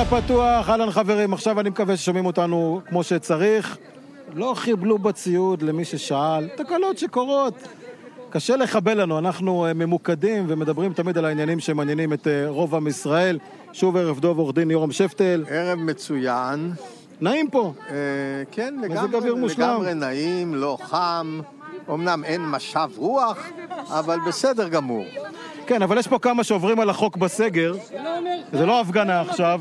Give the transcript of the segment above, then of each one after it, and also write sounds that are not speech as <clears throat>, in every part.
הפתוח, אהלן חברים, עכשיו אני מקווה ששומעים אותנו כמו שצריך. לא חיבלו בציוד למי ששאל, תקלות שקורות. קשה לחבל לנו, אנחנו אה, ממוקדים ומדברים תמיד על העניינים שמעניינים את אה, רוב עם ישראל. שוב ערב דוב, עורך דין יורם שפטל. ערב מצוין. נעים פה. אה, כן, לגמרי. לגמרי נעים, לא חם. אמנם אין משב רוח, אבל בסדר גמור. כן, אבל יש פה כמה שעוברים על החוק בסגר. זה לא הפגנה עכשיו,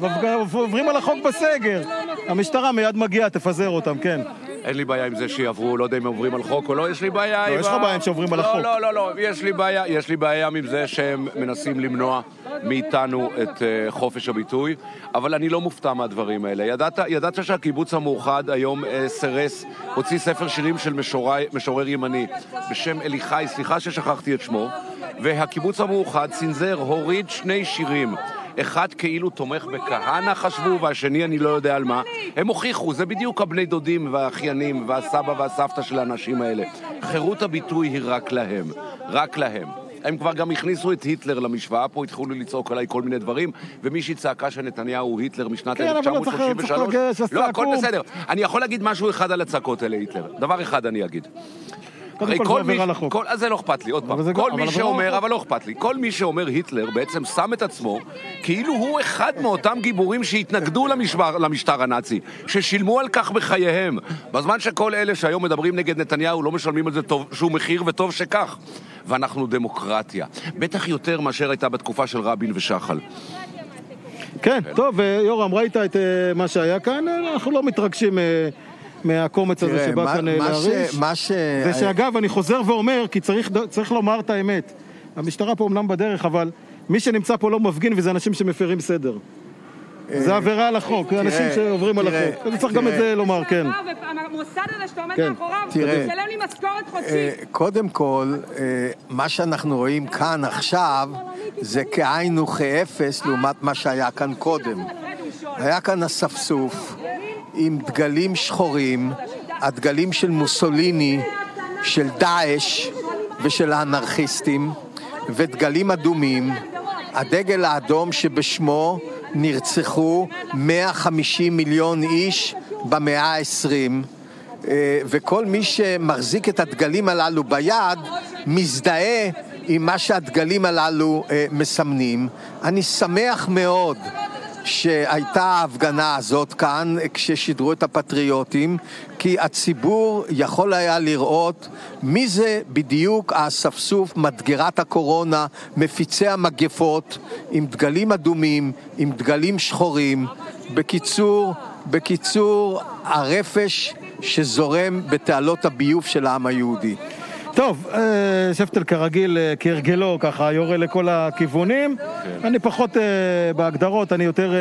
עוברים על החוק בסגר. המשטרה מיד מגיעה, תפזר אותם, כן. אין לי בעיה עם זה שיעברו, לא יודע אם עוברים על חוק או לא, יש לי בעיה לא, עם... יש לך בעיה עם שעוברים על לא, החוק. לא, לא, לא, יש לי בעיה, יש לי בעיה עם זה שהם מנסים למנוע מאיתנו את אה, חופש הביטוי, אבל אני לא מופתע מהדברים האלה. ידעת, ידעת שהקיבוץ המאוחד היום אה, סירס, הוציא ספר שירים של משורר ימני בשם אליחי, סליחה ששכחתי את שמו, והקיבוץ המאוחד צנזר, הוריד שני שירים. אחד כאילו תומך בכהנא חשבו, והשני אני לא יודע על מה. הם הוכיחו, זה בדיוק הבני דודים והאחיינים והסבא והסבתא של האנשים האלה. חירות הביטוי היא רק להם, רק להם. הם כבר גם הכניסו את היטלר למשוואה פה, התחילו לצעוק עליי כל מיני דברים, ומישהי צעקה שנתניהו הוא היטלר משנת כן, אבל לא צריך- 1933. לגייס, לא, הכל. בסדר. אני יכול להגיד משהו אחד על הצעקות האלה, היטלר. דבר אחד אני אגיד. קודם כל זה עבירה לחוק. כל- אז זה לא אכפת לי, עוד פעם. כל מי לא שאומר. אבל לא אכפת לי, כל מי שאומר היטלר בעצם שם את עצמו כאילו הוא אחד מאותם גיבורים שהתנגדו למשבר, למשטר הנאצי, ששילמו על כך בחייהם. בזמן שכל אלה שהיום מדברים נגד נתניהו לא משלמים על זה טוב, שהוא מחיר וטוב שכך. ואנחנו דמוקרטיה. בטח יותר מאשר הייתה בתקופה של רבין ושחל. כן, טוב, אה, יורם, ראית את אה, מה שהיה כאן? אה, אנחנו לא מתרגשים מהקומץ הזה שבא מה- כאן אה, מה ש- להרעיש. מה ש... ושאגב, אני חוזר ואומר, כי צריך, צריך לומר את האמת. המשטרה פה אומנם בדרך, אבל מי שנמצא פה לא מפגין וזה אנשים שמפרים סדר. זה עבירה על החוק, זה אנשים שעוברים על החוק. אז צריך גם את. זה לומר, כן. המוסד הזה שאתה עומד כן. מאחוריו, תראה. משלם לי משכורת אה, חודשית. קודם כל, אה, מה שאנחנו רואים כאן עכשיו זה כאין וכאפס לעומת מה שהיה כאן קודם. היה כאן אספסוף עם דגלים שחורים, הדגלים של מוסוליני, של דאעש ושל האנרכיסטים, ודגלים אדומים, הדגל האדום שבשמו נרצחו 150 מיליון איש במאה ה-20. אה, וכל מי שמחזיק את הדגלים הללו ביד מזדהה עם מה שהדגלים הללו אה, מסמנים. אני שמח מאוד שהייתה ההפגנה הזאת כאן כששידרו את הפטריוטים, כי הציבור יכול היה לראות מי זה בדיוק האספסוף, מדגרת הקורונה, מפיצי המגפות, עם דגלים אדומים, עם דגלים שחורים. בקיצור, בקיצור, הרפש שזורם בתעלות הביוב של העם היהודי. טוב, אה, שפטל כרגיל, אה, כהרגלו, ככה יורה לכל הכיוונים. אני פחות אה, בהגדרות, אני יותר,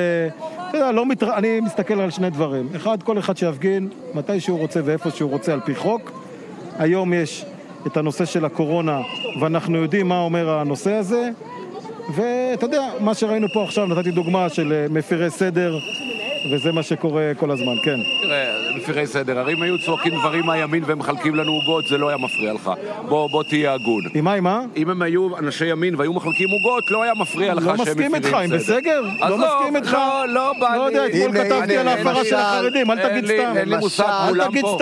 אתה יודע, לא מתר... אני מסתכל על שני דברים. אחד, כל אחד שיפגין מתי שהוא רוצה ואיפה שהוא רוצה על פי חוק. היום יש את הנושא של הקורונה, ואנחנו יודעים מה אומר הנושא הזה. ואתה יודע, מה שראינו פה עכשיו, נתתי דוגמה של מפירי סדר, וזה מה שקורה כל הזמן, כן. תראה, מפירי סדר, הרי אם היו צועקים דברים מהימין והם מחלקים לנו עוגות, זה לא היה מפריע לך. בוא, בוא תהיה הגון. עם מה, עם מה? אם הם היו אנשי ימין והיו מחלקים עוגות, לא היה מפריע לך לא שהם מסכים מפירים איתך, הם סדר. בסגר? לא מסכים איתך? לא, לא בא לי. לא יודע, אתמול כתבתי על ההפרה של החרדים, אל אין תגיד סתם. אין לי מושג, כולם אל תגיד פה-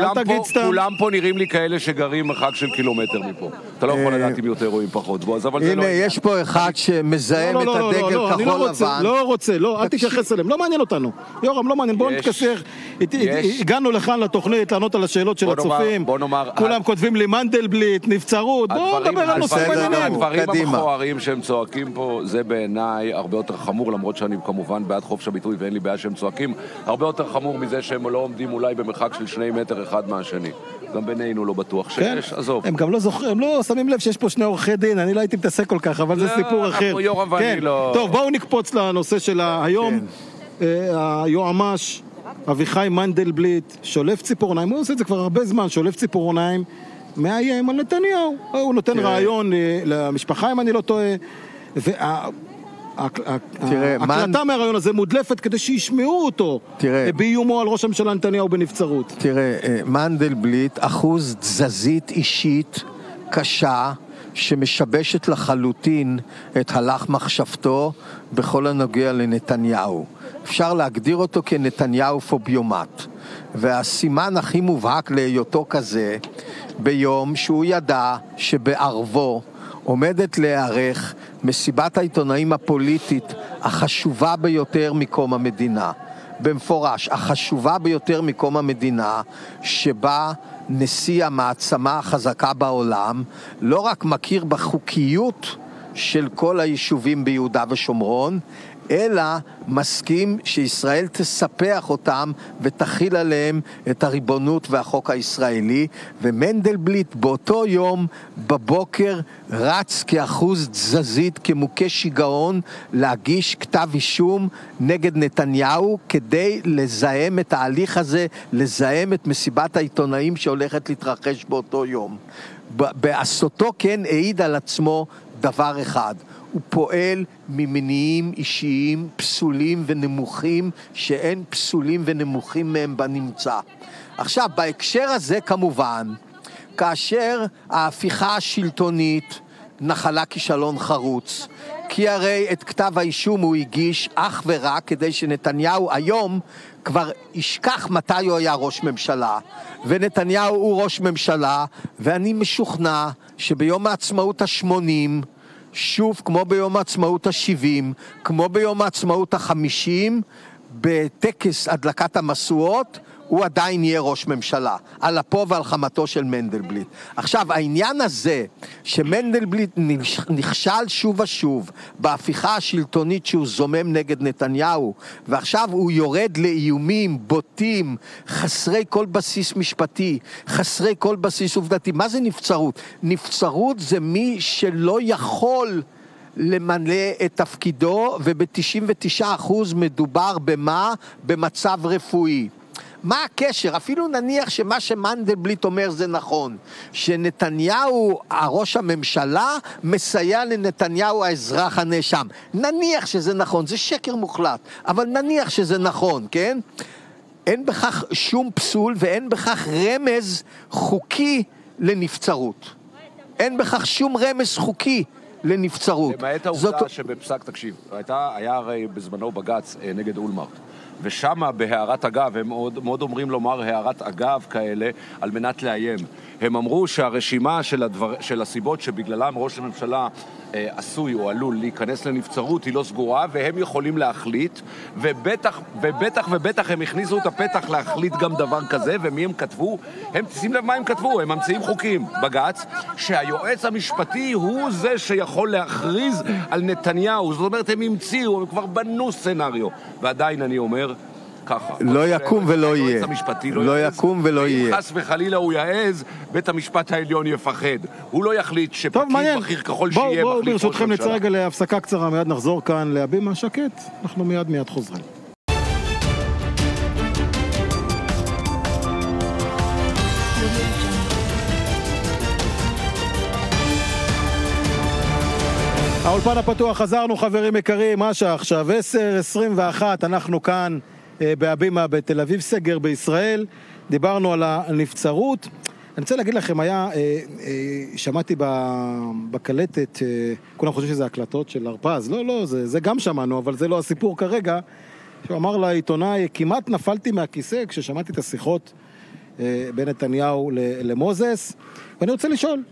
אל תגיד סתם. כולם פה נראים לי כאלה שגרים מרחק של קילומטר מפה. אתה לא יכול אה, לדעת אם יותר או אם פחות. בוא, אז אבל זה לא... הנה. יש פה אחד שמזהם לא, את לא, לא, הדגל כחול רוצה, לבן. לא רוצה, לא, אל. תתייחס אליהם, לא מעניין אותנו. יורם, לא מעניין, בואו נתקשר. הגענו לכאן לתוכנית לענות על השאלות של הצופים. בוא נאמר- כולם כותבים לי מנדלבליט, נבצרות, בואו נדבר על נושאים מעניינים. הדברים. המכוערים שהם צועקים פה, זה בעיניי הרבה יותר חמור, למרות שאני כמובן בעד חופש הביטוי ואין לי בעיה שהם צועקים, הרבה יותר חמור מזה שהם לא עומדים אולי במרחק של שני מטר אחד מהשני. גם בינינו לא בטוח כן, שיש, עזוב. הם גם לא זוכרים, הם לא שמים לב שיש פה שני עורכי דין, אני לא הייתי מתעסק כל כך, אבל זה לא, סיפור אנחנו, אחר. יורם ואני כן. לא- טוב, בואו נקפוץ לנושא של היום. כן. אה, היועמ"ש אביחי מנדלבליט שולף ציפורניים, הוא עושה את זה כבר הרבה זמן, שולף ציפורניים, מאיים על נתניהו. הוא נותן תראה. רעיון אה, למשפחה, אם אני לא טועה. וה- ההקלטה מהרעיון הזה מודלפת כדי שישמעו אותו. אה, באיומו על ראש הממשלה נתניהו בנבצרות. תראה, אה, מנדלבליט, אחוז תזזית אישית קשה, שמשבשת לחלוטין את הלך מחשבתו בכל הנוגע לנתניהו. אפשר להגדיר אותו כנתניהו פוביומט. והסימן הכי מובהק להיותו כזה, ביום שהוא ידע שבערבו עומדת להיערך מסיבת העיתונאים הפוליטית החשובה ביותר מקום המדינה. במפורש, החשובה ביותר מקום המדינה, שבה נשיא המעצמה החזקה בעולם לא רק מכיר בחוקיות של כל היישובים ביהודה ושומרון, אלא מסכים שישראל תספח אותם ותכיל עליהם את הריבונות והחוק הישראלי, ומנדלבליט באותו יום בבוקר רץ כאחוז תזזית, כמוכה שיגעון, להגיש כתב אישום נגד נתניהו כדי לזהם את ההליך הזה, לזהם את מסיבת העיתונאים שהולכת להתרחש באותו יום. בעשותו כן העיד על עצמו דבר אחד, הוא פועל ממניעים אישיים פסולים ונמוכים, שאין פסולים ונמוכים מהם בנמצא. עכשיו, בהקשר הזה כמובן, כאשר ההפיכה השלטונית נחלה כישלון חרוץ, כי הרי את כתב האישום הוא הגיש אך ורק כדי שנתניהו היום כבר ישכח מתי הוא היה ראש ממשלה, ונתניהו הוא ראש ממשלה, ואני משוכנע שביום העצמאות השמונים, שוב, כמו ביום העצמאות ה-70, כמו ביום העצמאות ה-50, בטקס הדלקת המשואות, הוא עדיין יהיה ראש ממשלה, על אפו ועל חמתו של מנדלבליט. עכשיו, העניין הזה שמנדלבליט נכשל שוב ושוב בהפיכה השלטונית שהוא זומם נגד נתניהו, ועכשיו הוא יורד לאיומים בוטים, חסרי כל בסיס משפטי, חסרי כל בסיס עובדתי. מה זה נבצרות? נבצרות זה מי שלא יכול... למלא את תפקידו, וב-99% מדובר במה? במצב רפואי. מה הקשר? אפילו נניח שמה שמנדלבליט אומר זה נכון, שנתניהו, הראש הממשלה, מסייע לנתניהו האזרח הנאשם. נניח שזה נכון, זה שקר מוחלט, אבל נניח שזה נכון, כן? אין בכך שום פסול ואין בכך רמז חוקי לנבצרות. אין בכך שום רמז חוקי לנבצרות. למעט העובדה זאת... שבפסק, תקשיב, הייתה, היה הרי בזמנו בג"ץ אה, נגד אולמרט. ושמה בהערת אגב, הם מאוד, מאוד אומרים לומר הערת אגב כאלה על מנת לאיים. הם אמרו שהרשימה של, הדבר, של הסיבות שבגללם ראש הממשלה אה, עשוי או עלול להיכנס לנבצרות היא לא סגורה, והם יכולים להחליט, ובטח ובטח ובטח הם הכניסו את הפתח להחליט גם דבר כזה, ומי הם כתבו? הם, שים לב מה הם כתבו, הם ממציאים חוקים, בג"ץ, שהיועץ המשפטי הוא זה שיכול להכריז על נתניהו, זאת אומרת הם המציאו, הם כבר בנו סצנריו, ועדיין אני אומר, ככה. לא יקום ולא יהיה. לא, לא יקום ולא יהיה. אם חס וחלילה הוא יעז, בית המשפט העליון יפחד. הוא לא יחליט שפקיד בכיר ככל שיהיה מחליט ראש. בואו ברשותכם נצא רגע להפסקה קצרה, מיד נחזור כאן להבימה שקט. אנחנו מיד מיד חוזרים. האולפן הפתוח, חזרנו חברים יקרים, מה השעה עכשיו? 10.21, אנחנו כאן בהבימה בתל אביב, סגר בישראל, דיברנו על הנבצרות. אני רוצה להגיד לכם, היה, אה, אה, שמעתי בקלטת, כולם חושבים שזה הקלטות של הרפז, לא, לא, זה, זה גם שמענו, אבל זה לא הסיפור כרגע, שהוא אמר לעיתונאי, כמעט נפלתי מהכיסא כששמעתי את השיחות בין נתניהו למוזס, ואני רוצה לשאול,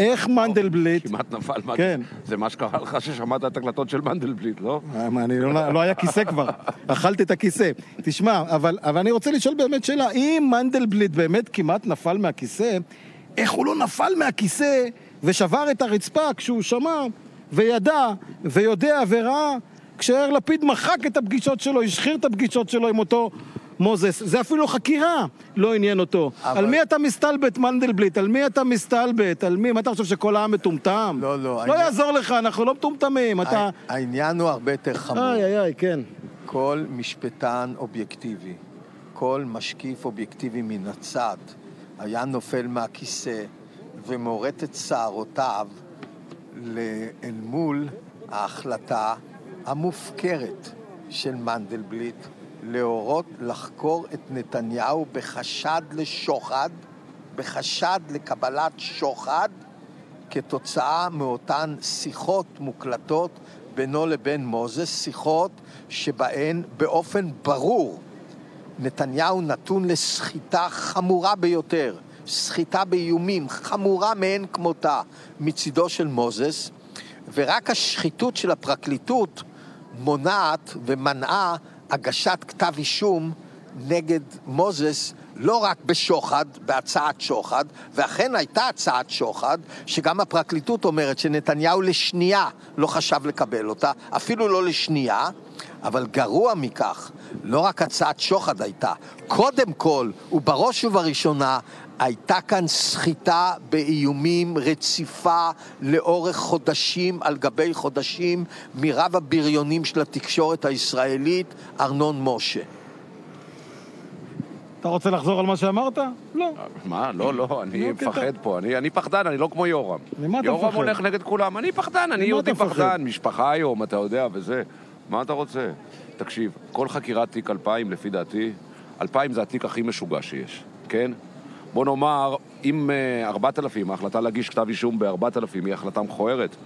איך מנדלבליט... כמעט נפל, כן. זה מה שקרה לך ששמעת את הקלטות של מנדלבליט, לא? אה, אני לא, לא היה כיסא כבר, אכלתי את הכיסא. תשמע, אבל, אבל אני רוצה לשאול באמת שאלה, אם מנדלבליט באמת כמעט נפל מהכיסא, איך הוא לא נפל מהכיסא ושבר את הרצפה כשהוא שמע וידע ויודע וראה כשיאיר לפיד מחק את הפגישות שלו, השחיר את הפגישות שלו עם אותו מוזס, זה אפילו חקירה לא עניין אותו. אבל... על מי אתה מסתלבט, מנדלבליט? על מי אתה מסתלבט? על מי? מה אתה חושב שכל העם מטומטם? לא, לא. לא העניין... יעזור לך, אנחנו לא מטומטמים. אתה... העניין הוא הרבה יותר חמור. איי, איי, איי, כן. כל משפטן אובייקטיבי, כל משקיף אובייקטיבי מן הצד, היה נופל מהכיסא ומורט את שערותיו אל מול ההחלטה המופקרת של מנדלבליט להורות לחקור את נתניהו בחשד לשוחד, בחשד לקבלת שוחד, כתוצאה מאותן שיחות מוקלטות בינו לבין מוזס, שיחות שבהן באופן ברור נתניהו נתון לסחיטה חמורה ביותר, סחיטה באיומים חמורה מאין כמותה מצידו של מוזס, ורק השחיתות של הפרקליטות מונעת ומנעה הגשת כתב אישום נגד מוזס לא רק בשוחד, בהצעת שוחד, ואכן הייתה הצעת שוחד, שגם הפרקליטות אומרת שנתניהו לשנייה לא חשב לקבל אותה, אפילו לא לשנייה, אבל גרוע מכך, לא רק הצעת שוחד הייתה, קודם כל, ובראש ובראשונה, הייתה כאן סחיטה באיומים רציפה לאורך חודשים על גבי חודשים מרב הבריונים של התקשורת הישראלית, ארנון משה. אתה רוצה לחזור על מה שאמרת? לא. מה? לא, לא, אני נו, מפחד. פה, אני אני פחדן, אני לא כמו יורם. ממה אתה יורם מפחד? הולך נגד כולם, אני פחדן, אני יהודי? פחדן, משפחה היום, אתה יודע, וזה. מה אתה רוצה? תקשיב, כל חקירת תיק 2000, לפי דעתי, 2000 זה התיק הכי משוגע שיש, כן? בוא נאמר, אם אה, 4000, ההחלטה להגיש כתב אישום ב-4000 היא החלטה מכוערת,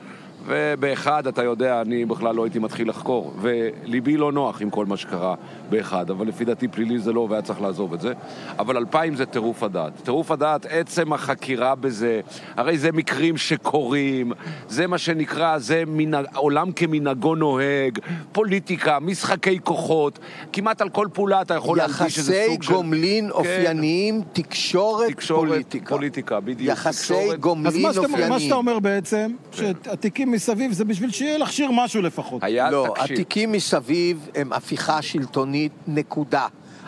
ובאחד, אתה יודע, אני בכלל לא הייתי מתחיל לחקור, וליבי לא נוח עם כל מה שקרה באחד, אבל לפי דעתי פלילי זה לא, והיה צריך לעזוב את זה. אבל אלפיים זה טירוף הדעת. טירוף הדעת, עצם החקירה בזה, הרי זה מקרים שקורים, זה מה שנקרא, זה מנהג, עולם כמנהגו נוהג, פוליטיקה, משחקי כוחות, כמעט על כל פעולה אתה יכול להרגיש שזה יחסי סוג של... גומלין כן. אופייניים, תקשורת, תקשורת, פוליטיקה. פוליטיקה, בדיוק. יחסי תקשורת. אז גומלין מה שאתה, מה אופייניים. שאתה אומר בעצם, שהתיקים מסביב זה בשביל שיהיה להכשיר משהו לפחות. היה, לא, תקשיב. התיקים מסביב הם הפיכה שלטונית, נקודה.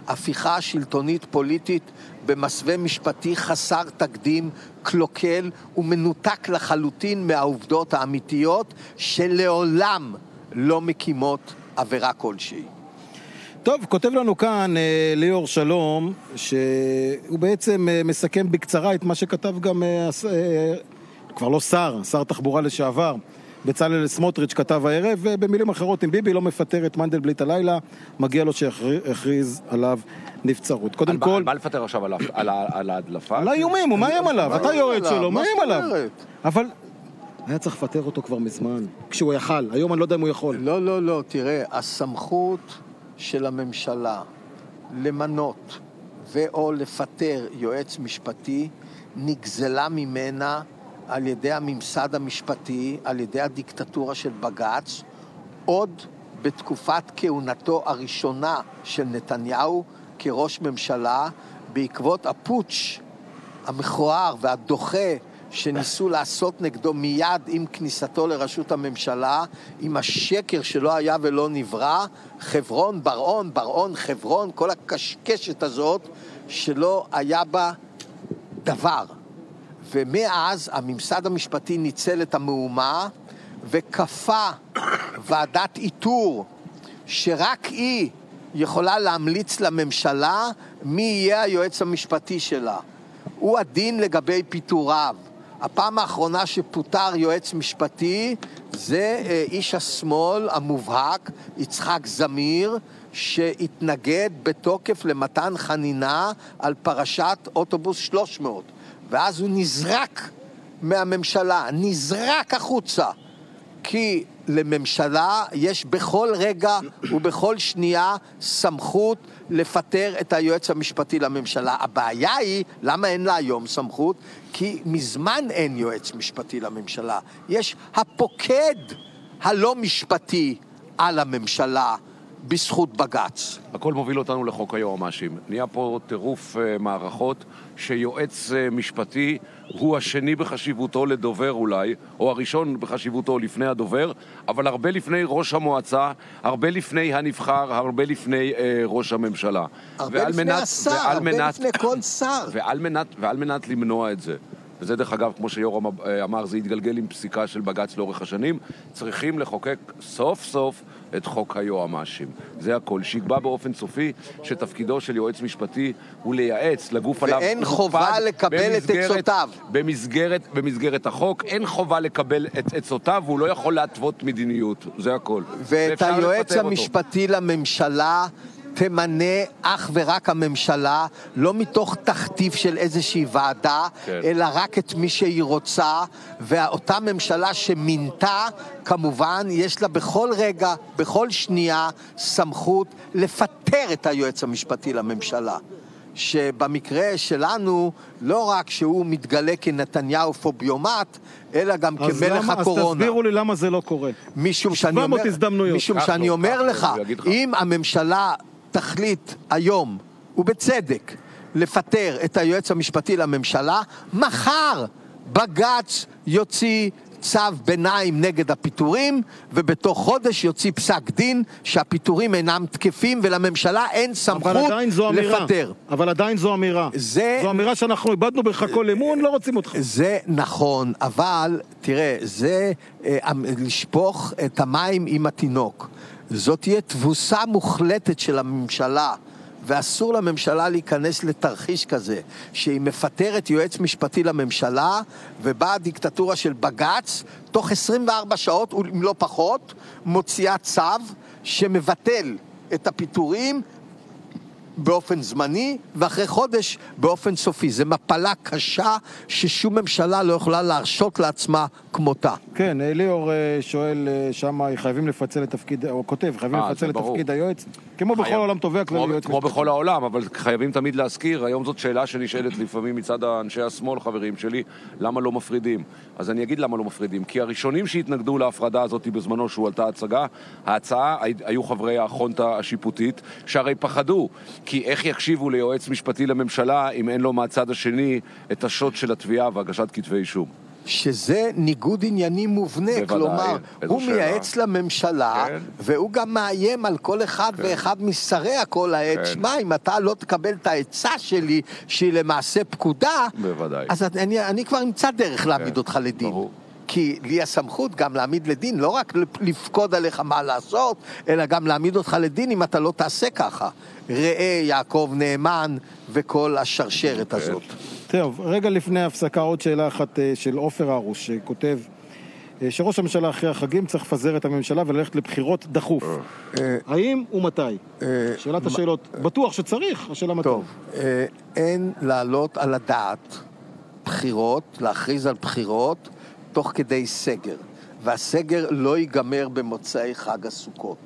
הפיכה שלטונית פוליטית במסווה משפטי חסר תקדים, קלוקל ומנותק לחלוטין מהעובדות האמיתיות שלעולם לא מקימות עבירה כלשהי. טוב, כותב לנו כאן אה, ליאור שלום, שהוא בעצם אה, מסכם בקצרה את מה שכתב גם, אה, אה, כבר לא שר, שר תחבורה לשעבר, בצלאל סמוטריץ' כתב הערב, ובמילים אחרות, אם ביבי לא מפטר את מנדלבליט הלילה, מגיע לו שיכריז עליו נבצרות. קודם כל, מה לפטר עכשיו? על ההדלפה? על האיומים, הוא מאיים עליו, אתה יועץ שלו, מה מאיים עליו. אבל היה צריך לפטר אותו כבר מזמן, כשהוא יכל, היום אני לא יודע אם הוא יכול. לא, לא, לא, תראה, הסמכות של הממשלה למנות ו/או לפטר יועץ משפטי נגזלה ממנה על ידי הממסד המשפטי, על ידי הדיקטטורה של בג"ץ, עוד בתקופת כהונתו הראשונה של נתניהו כראש ממשלה, בעקבות הפוטש המכוער והדוחה שניסו לעשות נגדו מיד עם כניסתו לראשות הממשלה, עם השקר שלא היה ולא נברא, חברון, בר-און, בר-און, חברון, כל הקשקשת הזאת, שלא היה בה דבר. ומאז הממסד המשפטי ניצל את המהומה וכפה ועדת איתור שרק היא יכולה להמליץ לממשלה מי יהיה היועץ המשפטי שלה. הוא הדין לגבי פיטוריו. הפעם האחרונה שפוטר יועץ משפטי זה אה, איש השמאל המובהק, יצחק זמיר, שהתנגד בתוקף למתן חנינה על פרשת אוטובוס 300. ואז הוא נזרק מהממשלה, נזרק החוצה. כי לממשלה יש בכל רגע ובכל שנייה סמכות לפטר את היועץ המשפטי לממשלה. הבעיה היא, למה אין לה היום סמכות? כי מזמן אין יועץ משפטי לממשלה. יש הפוקד הלא משפטי על הממשלה בזכות בג"ץ. הכל מוביל אותנו לחוק היועמ"שים. נהיה פה טירוף אה, מערכות שיועץ אה, משפטי הוא השני בחשיבותו לדובר אולי, או הראשון בחשיבותו לפני הדובר, אבל הרבה לפני ראש המועצה, הרבה לפני הנבחר, הרבה לפני אה, ראש הממשלה. הרבה ועל לפני מנת- השר, הרבה מנת- לפני כל שר. ועל מנת, ועל מנת למנוע את זה, וזה דרך אגב, כמו שיורם אה, אמר, זה התגלגל עם פסיקה של בג"ץ לאורך השנים, צריכים לחוקק סוף סוף את חוק היועמ"שים. זה הכל. שיקבע באופן סופי שתפקידו של יועץ משפטי הוא לייעץ לגוף עליו. ואין הוא חובה לקבל את עצותיו. במסגרת, במסגרת החוק, אין חובה לקבל את עצותיו, והוא לא יכול להתוות מדיניות. זה הכל. ואת היועץ לפטר אותו. המשפטי לממשלה תמנה אך ורק הממשלה, לא מתוך תכתיב של איזושהי ועדה, כן. אלא רק את מי שהיא רוצה, ואותה ממשלה שמינתה, כמובן, יש לה בכל רגע, בכל שנייה, סמכות לפטר את היועץ המשפטי לממשלה. שבמקרה שלנו, לא רק שהוא מתגלה כנתניהו פוביומט, אלא גם אז כמלך למה- אז הקורונה. תסבירו לי למה זה לא קורה. משום שאני 700 אומר. משום שאני אומר לך. אם הממשלה תחליט היום, ובצדק, לפטר את היועץ המשפטי לממשלה, מחר בג"ץ יוציא צו ביניים נגד הפיטורים, ובתוך חודש יוציא פסק דין שהפיטורים אינם תקפים ולממשלה אין אבל סמכות עדיין זו אמירה. לפטר. אבל עדיין זו אמירה. זה- זו אמירה שאנחנו איבדנו בך כל אמון, לא רוצים אותך. זה נכון, אבל תראה, זה אה, לשפוך את המים עם התינוק. זאת תהיה תבוסה מוחלטת של הממשלה. ואסור לממשלה להיכנס לתרחיש כזה, שהיא מפטרת יועץ משפטי לממשלה, ובאה הדיקטטורה של בג"ץ, תוך 24 שעות, אם לא פחות, מוציאה צו שמבטל את הפיטורים באופן זמני, ואחרי חודש באופן סופי. זו מפלה קשה ששום ממשלה לא יכולה להרשות לעצמה כמותה. כן, ליאור אה, שואל אה, שמה, חייבים לפצל את תפקיד, או כותב, חייבים אה, לפצל את ברור. תפקיד היועץ, כמו בכל חייב. העולם תובע כללי כמו, יועץ כמו. בכל העולם, אבל חייבים תמיד להזכיר, היום זאת שאלה שנשאלת לפעמים מצד אנשי השמאל, חברים שלי, למה לא מפרידים? אז אני אגיד למה לא מפרידים. כי הראשונים שהתנגדו להפרדה הזאת בזמנו שהועלתה הצגה, ההצעה הי- היו חברי החונטה השיפוטית, שהרי פחדו, כי איך יקשיבו ליועץ משפטי לממשלה אם אין לו מהצד השני את השוט של התביעה והגשת כתבי אישום? שזה ניגוד עניינים מובנה, בוודאי, כלומר, הוא שאלה. מייעץ לממשלה, כן. והוא גם מאיים על כל אחד ואחד משריה כל העת, כן. שמע, אם אתה לא תקבל את העצה שלי, שהיא למעשה פקודה, בוודאי. אז אני, אני כבר אמצא דרך להעמיד כן, אותך לדין. ברור. כי לי הסמכות גם להעמיד לדין, לא רק לפקוד עליך מה לעשות, אלא גם להעמיד אותך לדין אם אתה לא תעשה ככה. ראה יעקב נאמן וכל השרשרת. הזאת. טוב, רגע לפני ההפסקה עוד שאלה אחת אה, של עופר הרוש, שכותב אה, שראש הממשלה אחרי החגים צריך לפזר את הממשלה וללכת לבחירות דחוף. אה, האם ומתי? אה, שאלת השאלות, בטוח שצריך, השאלה מתי. טוב, אה, אין להעלות על הדעת בחירות, להכריז על בחירות, תוך כדי סגר. והסגר לא ייגמר במוצאי חג הסוכות.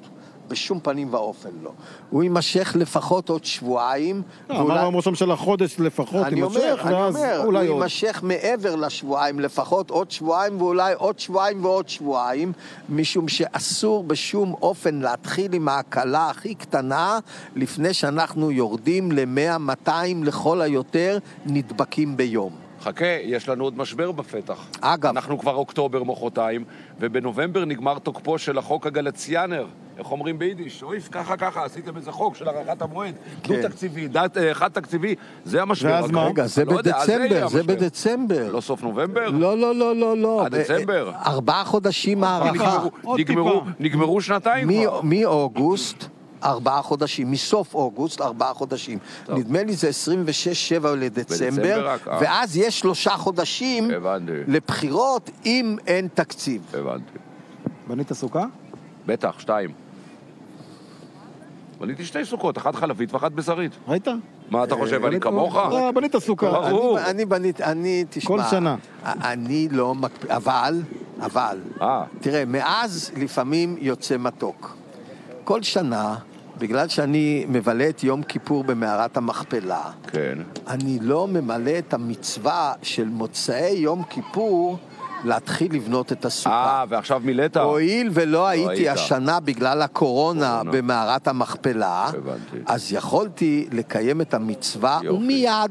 בשום פנים ואופן לא. הוא יימשך לפחות עוד שבועיים. אמר ראש הממשלה חודש לפחות, אני יימשך, אומר, אני ואז אומר, אולי הוא עוד. יימשך מעבר לשבועיים, לפחות עוד שבועיים ואולי עוד שבועיים ועוד שבועיים, משום שאסור בשום אופן להתחיל עם ההקלה הכי קטנה, לפני שאנחנו יורדים ל-100-200 לכל היותר נדבקים ביום. חכה, יש לנו עוד משבר בפתח. אגב. אנחנו כבר אוקטובר מחרתיים, ובנובמבר נגמר תוקפו של החוק הגלציאנר. איך אומרים ביידיש? אויף, ככה ככה, עשיתם איזה חוק של הארכת המועד. כן. דו-תקציבי, דת- אה, חד-תקציבי, זה המשבר. ואז. מה? רגע, זה לא יודע, בדצמבר, זה המשבר. בדצמבר. לא סוף נובמבר? לא, לא, לא, לא, לא. עד דצמבר. אה, ארבעה חודשים הארכה. נגמרו- נגמרו-. נגמרו שנתיים מ- כבר. מאוגוסט, ארבעה חודשים, מסוף אוגוסט, ארבעה חודשים. טוב. נדמה לי זה 26-7 לדצמבר, אה. ואז יש שלושה חודשים הבנתי. לבחירות אם אין תקציב. הבנתי. בנית סוכה? בטח, שתיים. בניתי שתי סוכות, אחת חלבית ואחת בשרית. ראית? מה אתה חושב, אני בנית- כמוך? אה, בנית סוכה. אני, אני בנית, אני, תשמע... כל שנה. אני לא מקפיד, אבל, אבל, אה. תראה, מאז לפעמים יוצא מתוק. כל שנה, בגלל שאני מבלה את יום כיפור במערת המכפלה, כן. אני לא ממלא את המצווה של מוצאי יום כיפור להתחיל לבנות את הסוכה. אה, ועכשיו מילאת? הואיל ולא היית. הייתי השנה בגלל הקורונה קורונה. במערת המכפלה, הבנתי. אז יכולתי לקיים את המצווה, יופי. ומיד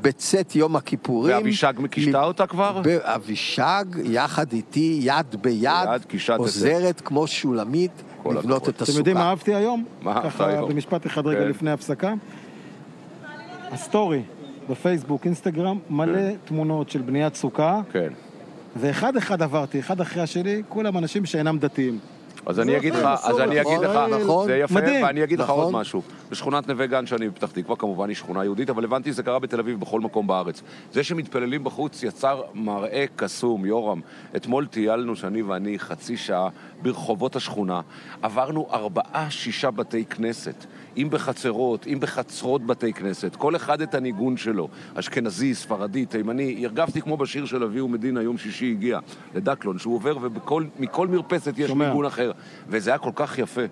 בצאת יום הכיפורים... ואבישג קישתה לב- אותה כבר? אבישג, יחד איתי, יד ביד, ביד. עוזרת כמו שולמית כל לבנות הכבוד. את הסוכה. אתם יודעים מה אהבתי היום? מה אהבת ככה היום? במשפט אחד רגע כן. לפני הפסקה. ה story בפייסבוק, אינסטגרם, מלא תמונות של בניית סוכה, כן. ואחד אחד עברתי, אחד אחרי השני, כולם אנשים שאינם דתיים. אז אני אגיד לך, אז אני אגיד לך, נכון. זה יפה. ואני אגיד לך נכון. עוד משהו. בשכונת נווה גן, שאני בפתח תקווה, כמובן היא שכונה יהודית, אבל הבנתי שזה קרה בתל אביב בכל מקום בארץ. זה שמתפללים בחוץ יצר מראה קסום, יורם. אתמול טיילנו, שאני ואני, חצי שעה ברחובות השכונה. עברנו ארבעה, שישה בתי כנסת. אם בחצרות, אם בחצרות בתי כנסת, כל אחד את הניגון שלו, אשכנזי, ספרדי, תימני, הרגבתי כמו בשיר של אביהו מדינה, יום שישי הגיע, לדקלון, שהוא עובר ומכל מרפסת יש שומע. ניגון אחר, וזה היה כל כך יפה.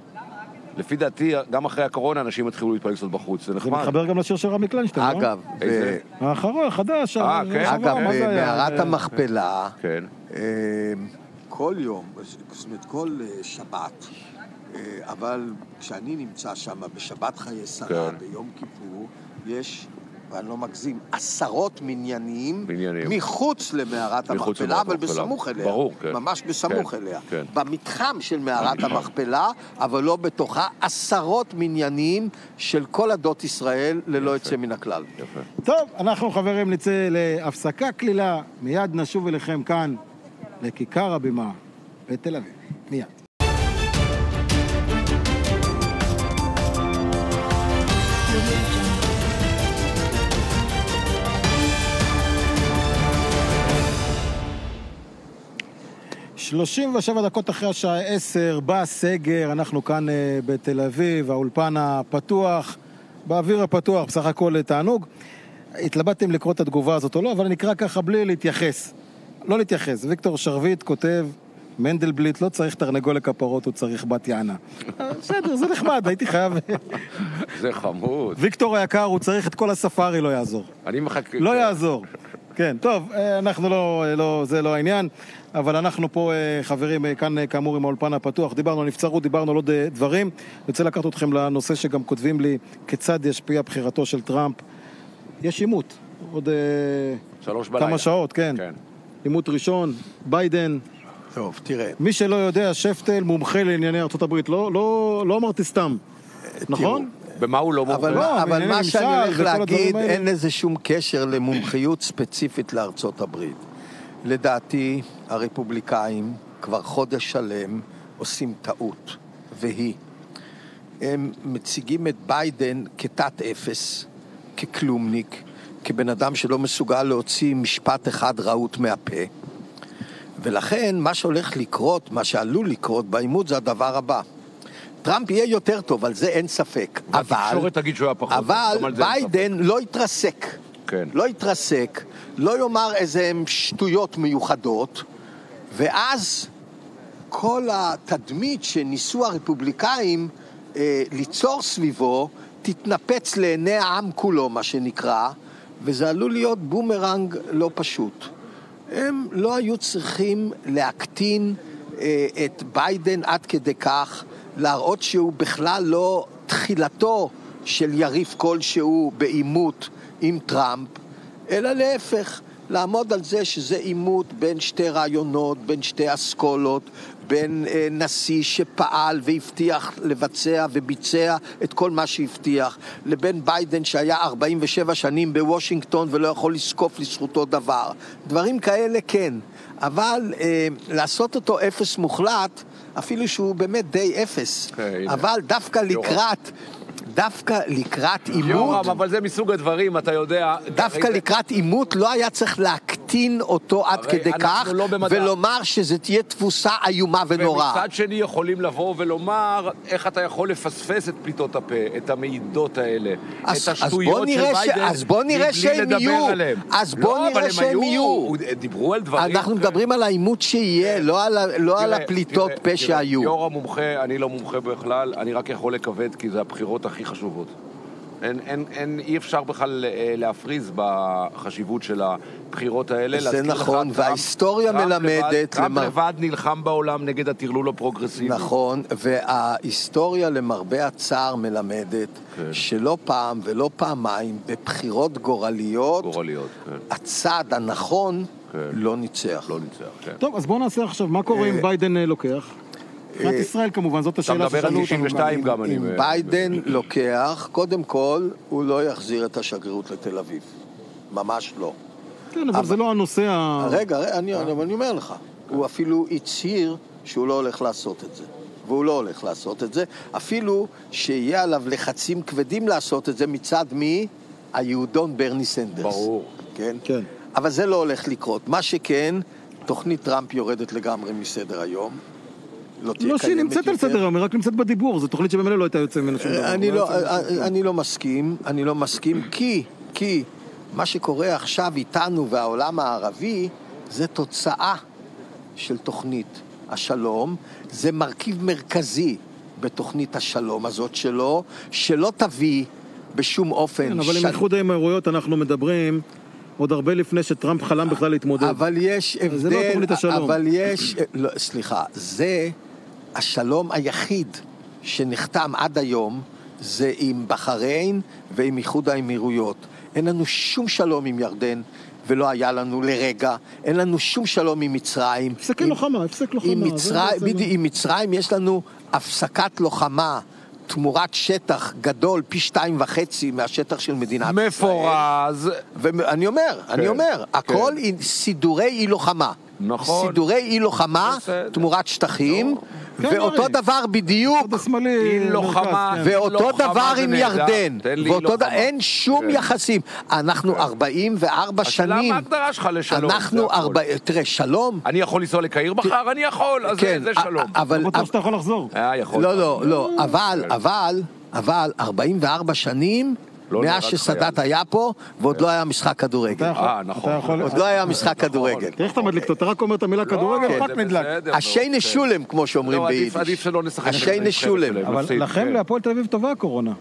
לפי דעתי, גם אחרי הקורונה אנשים התחילו להתפלל קצת בחוץ, זה זה נחמד. מתחבר גם לשיר של רמי קליינשטיין, לא? אגב, איזה? ב- האחרון, החדש. אה, ה- כן. אגב, זה? במערת אה, המכפלה, כן. אה, כל יום, זאת אומרת כל אה, שבת, אה, אבל כשאני נמצא שם בשבת חיי שרה, כן. ביום כיפור, יש, ואני לא מגזים, עשרות מניינים, מניינים. מחוץ למערת מחוץ המכפלה, אבל המכפלה. בסמוך אליה. ברור, כן. ממש בסמוך כן, אליה. כן. במתחם של מערת <clears throat> המכפלה, אבל לא בתוכה, עשרות מניינים של כל עדות ישראל, ללא יוצא מן הכלל. יפה. טוב, אנחנו חברים נצא להפסקה קלילה, מיד נשוב אליכם כאן, לכיכר הבימה בתל אביב. מיד. שלושים ושבע דקות אחרי השעה עשר, בא סגר, אנחנו כאן אה, בתל אביב, האולפן הפתוח, באוויר הפתוח, בסך הכל אה, תענוג. התלבטתי אם לקרוא את התגובה הזאת או לא, אבל אני אקרא ככה בלי להתייחס. לא להתייחס. ויקטור שרביט כותב, מנדלבליט לא צריך תרנגול לכפרות, הוא צריך בת יענה. אה, בסדר, זה נחמד, הייתי חייב... זה חמוד. ויקטור היקר, הוא צריך את כל הספארי, לא יעזור. אני מחכה... לא יעזור. כן, טוב, אה, אנחנו לא, אה, לא, זה לא העניין, אבל אנחנו פה, אה, חברים, כאן כאמור עם האולפן הפתוח, דיברנו על נבצרות, דיברנו על עוד דברים. אני רוצה לקחת אתכם לנושא שגם כותבים לי, כיצד ישפיע בחירתו של טראמפ. יש עימות, עוד שלוש בלילה. כמה שעות, כן. כן. עימות ראשון, ביידן, טוב, תראה. מי שלא יודע, שפטל מומחה לענייני ארה"ב, לא, לא, לא אמרתי סתם, נכון? במה הוא לא מומחה? אבל, לא, מה, אבל מה שאני הולך להגיד. אין לזה שום קשר למומחיות ספציפית לארצות הברית. לדעתי, הרפובליקאים כבר חודש שלם עושים טעות, והיא, הם מציגים את ביידן כתת אפס, ככלומניק, כבן אדם שלא מסוגל להוציא משפט אחד רהוט מהפה. ולכן, מה שהולך לקרות, מה שעלול לקרות בעימות זה הדבר הבא. טראמפ יהיה יותר טוב, על זה אין ספק. אבל, והתקשורת תגיד שהוא היה פחות טוב, אבל זה אין ביידן לא יתרסק. כן. לא יתרסק, לא יאמר איזה שטויות מיוחדות, ואז כל התדמית שניסו הרפובליקאים אה, ליצור סביבו, תתנפץ לעיני העם כולו, מה שנקרא, וזה עלול להיות בומרנג לא פשוט. הם לא היו צריכים להקטין אה, את ביידן עד כדי כך, להראות שהוא בכלל לא תחילתו של יריב כלשהו בעימות עם טראמפ, אלא להפך, לעמוד על זה שזה עימות בין שתי רעיונות, בין שתי אסכולות, בין אה, נשיא שפעל והבטיח לבצע וביצע את כל מה שהבטיח, לבין ביידן שהיה 47 שנים בוושינגטון ולא יכול לזקוף לזכותו דבר. דברים כאלה כן, אבל אה, לעשות אותו אפס מוחלט, אפילו שהוא באמת די אפס, הנה. אבל דווקא. לקראת, דווקא לקראת עימות... יורם, אבל זה מסוג הדברים, אתה יודע... דווקא לקראת עימות לא היה צריך להקטין אותו עד כדי כך, לא במדע. ולומר שזה תהיה תבוסה איומה ונוראה. ומצד שני יכולים לבוא ולומר איך אתה יכול לפספס את פליטות הפה, את המעידות האלה, אז- את השטויות של ביידן, אז בוא נראה שהם יהיו. עליהם. אז בוא לא, נראה שהם היו, יהיו. דיברו על דברים... אנחנו מדברים על העימות שיהיה, לא על לא על תראה, הפליטות תראה, פה תראה, שהיו. יו"ר המומחה, אני לא מומחה בכלל, אני רק יכול לכבד כי זה הבחירות הכי חשובות. אין, אין, אין, אי אפשר בכלל אה, להפריז בחשיבות של הבחירות האלה. זה לך, נכון, טראמפ- וההיסטוריה טראמפ מלמדת, טראמפ למר- לבד נלחם בעולם נגד הטרלול הפרוגרסיבי. נכון, וההיסטוריה למרבה הצער מלמדת כן. שלא פעם ולא פעמיים בבחירות גורליות, גורליות, כן. הצעד הנכון כן. לא ניצח. לא ניצח, כן. טוב, אז בואו נעשה עכשיו, מה קורה אם ביידן אה, לוקח? מבחינת אה, ישראל כמובן, זאת השאלה מדבר על ששאלו אותנו. 92 גם, אני... אם אה, ביידן לוקח, קודם כל, הוא לא יחזיר את השגרירות לתל אביב. ממש לא. כן, אבל זה לא הנושא ה... רגע, אני, אני אומר לך, הוא אפילו הצהיר שהוא לא הולך לעשות את זה. והוא לא הולך לעשות את זה, אפילו שיהיה עליו לחצים כבדים לעשות את זה מצד מי? היהודון ברני סנדרס. ברור. כן? כן. אבל זה לא הולך לקרות. מה שכן, תוכנית טראמפ יורדת לגמרי מסדר היום. לא תהיה לא שהיא קיימת נמצאת על. סדר היום, היא רק נמצאת בדיבור, זו תוכנית שבמילא לא הייתה יוצא ממנה שום דבר. אני לא, שום דבר. אני לא מסכים, אני לא מסכים, כי, כי מה שקורה עכשיו איתנו והעולם הערבי זה תוצאה של תוכנית השלום, זה מרכיב מרכזי בתוכנית השלום הזאת שלו, שלא תביא בשום אופן... כן, אבל עם איחוד האמירויות אנחנו מדברים עוד הרבה לפני שטראמפ חלם בכלל להתמודד. אבל יש הבדל, זה לא תוכנית השלום. אבל יש, לא, סליחה, זה השלום היחיד שנחתם עד היום, זה עם בחריין ועם איחוד האמירויות. אין לנו שום שלום עם ירדן, ולא היה לנו לרגע, אין לנו שום שלום עם מצרים. הפסקי לוחמה, הפסק לוחמה. עם זה מצרים, בדיוק, עם מצרים יש לנו הפסקת לוחמה תמורת שטח גדול פי שתיים וחצי מהשטח של מדינת ישראל. מפורז. ואני אומר, אני אומר, הכל עם סידורי אי לוחמה. נכון. סידורי אי לוחמה בסדר. תמורת שטחים, כן, ואותו ארי. דבר בדיוק. כן. ואותו דבר עם. ירדן. ואותו אין שום כן. יחסים. אנחנו 44 השאלה שנים, מה ההגדרה שלך לשלום? זה אנחנו הכל. 40, תראה, שלום, אני יכול לנסוע לקהיר מחר? אני יכול, אז כן, זה שלום. אבל... לא בטוח שאתה יכול לחזור. אה. לא, לא, לא, אבל, כן. אבל, אבל 44 שנים לא מאז שסאדאת היה פה, ועוד לא היה משחק אתה כדורגל. יכול- אה, נכון. אתה יכול- עוד לא היה משחק כדורגל. תראה איך אתה מדליק אותו, אתה רק אומר את המילה כדורגל, לא, טאק זה נדלק. השיינה שולם, כמו שאומרים לא, עדיף- ביידיש. עדיף שלא נשחק. השיינה שולם. אבל לכם, כן. להפועל תל אביב טובה הקורונה.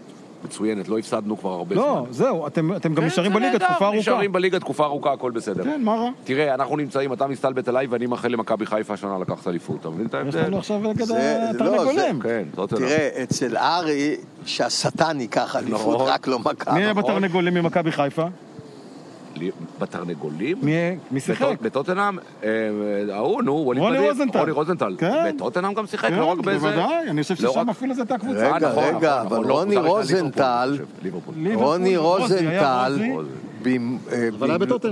מצוינת, לא הפסדנו כבר הרבה לא, זמן. זהו, אתם אתם גם כן, נשארים בליגה תקופה ארוכה. נשארים בליגה תקופה ארוכה, הכל בסדר. כן, מה רע? תראה, אנחנו נמצאים, אתה מסתלבט עליי ואני מאחל למכבי חיפה השנה לקחת אליפות, אתה מבין את יש ההבדל? לנו עכשיו נגד זה- לא, התרנגולים. כן, זאת אומרת. תראה, אצל ארי, שהשטן ייקח אליפות, נכון. רק לא מכבי. מי יהיה נכון. בתרנגולים ממכבי חיפה? לי- בתרנגולים? מי מי שיחק? בטוט- בטוטנאם, אה, אה, ההוא, נו, ווליד רוני רוזנטל. רוני רוזנטל. כן. בטוטנאם גם שיחק, כן, לא רק באיזה... בוודאי, אני חושב לא ששם רק- אפילו זאת הייתה קבוצה. רגע, נכון, רגע, נכון, אבל נכון, לא, רוני רוזנטל- רוני רוזנטל, אה.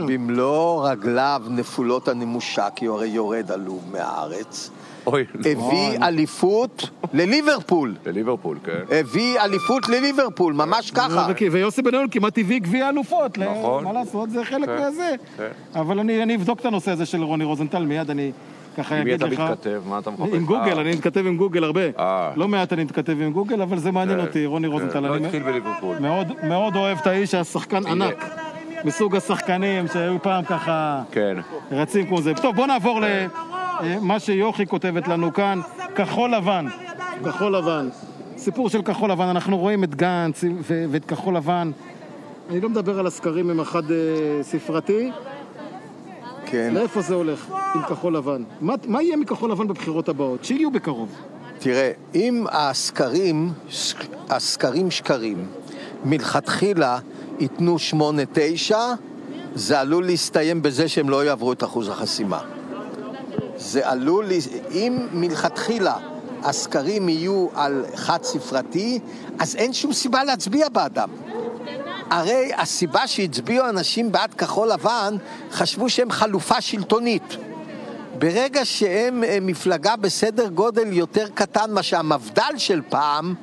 במלוא רגליו נפולות הנמושה, כי הוא הרי יורד עלוב מהארץ, אוי, הביא אליפות לליברפול. לליברפול, כן. הביא אליפות לליברפול, ממש ככה. ויוסי בניון כמעט הביא גביע אלופות. ל- נכון. מה לעשות, זה חלק כן, מהזה. כן. אבל אני אני אבדוק את הנושא הזה של רוני רוזנטל, מיד אני ככה עם מי אגיד אתה לך. מתכתב? מה אתה מחפש? עם גוגל, אה, אני מתכתב עם גוגל הרבה. אה. לא מעט אני מתכתב עם גוגל, אבל זה מעניין כן, אותי, רוני. רוזנטל. לא התחיל בליברפול. מאוד אוהב את האיש, השחקן ענק. מסוג השחקנים שהיו פעם ככה כן. רצים כמו זה. טוב, בוא נעבור למה שיוכי כותבת לנו כאן, כחול לבן. כחול לבן. סיפור של כחול לבן, אנחנו רואים את גנץ ואת כחול לבן. אני לא מדבר על הסקרים עם אחד אה, ספרתי, כן. לאיפה זה הולך עם כחול לבן? מה, מה יהיה מכחול לבן בבחירות הבאות? שיהיו בקרוב. תראה, אם הסקרים, הסקרים שקרים, מלכתחילה ייתנו שמונה, תשע, זה עלול להסתיים בזה שהם לא יעברו את אחוז החסימה. זה עלול, אם מלכתחילה הסקרים יהיו על חד ספרתי, אז אין שום סיבה להצביע בעדם. הרי הסיבה שהצביעו אנשים בעד כחול לבן, חשבו שהם חלופה שלטונית. ברגע שהם אה, מפלגה בסדר גודל יותר קטן מה שהמפד"ל של פעם,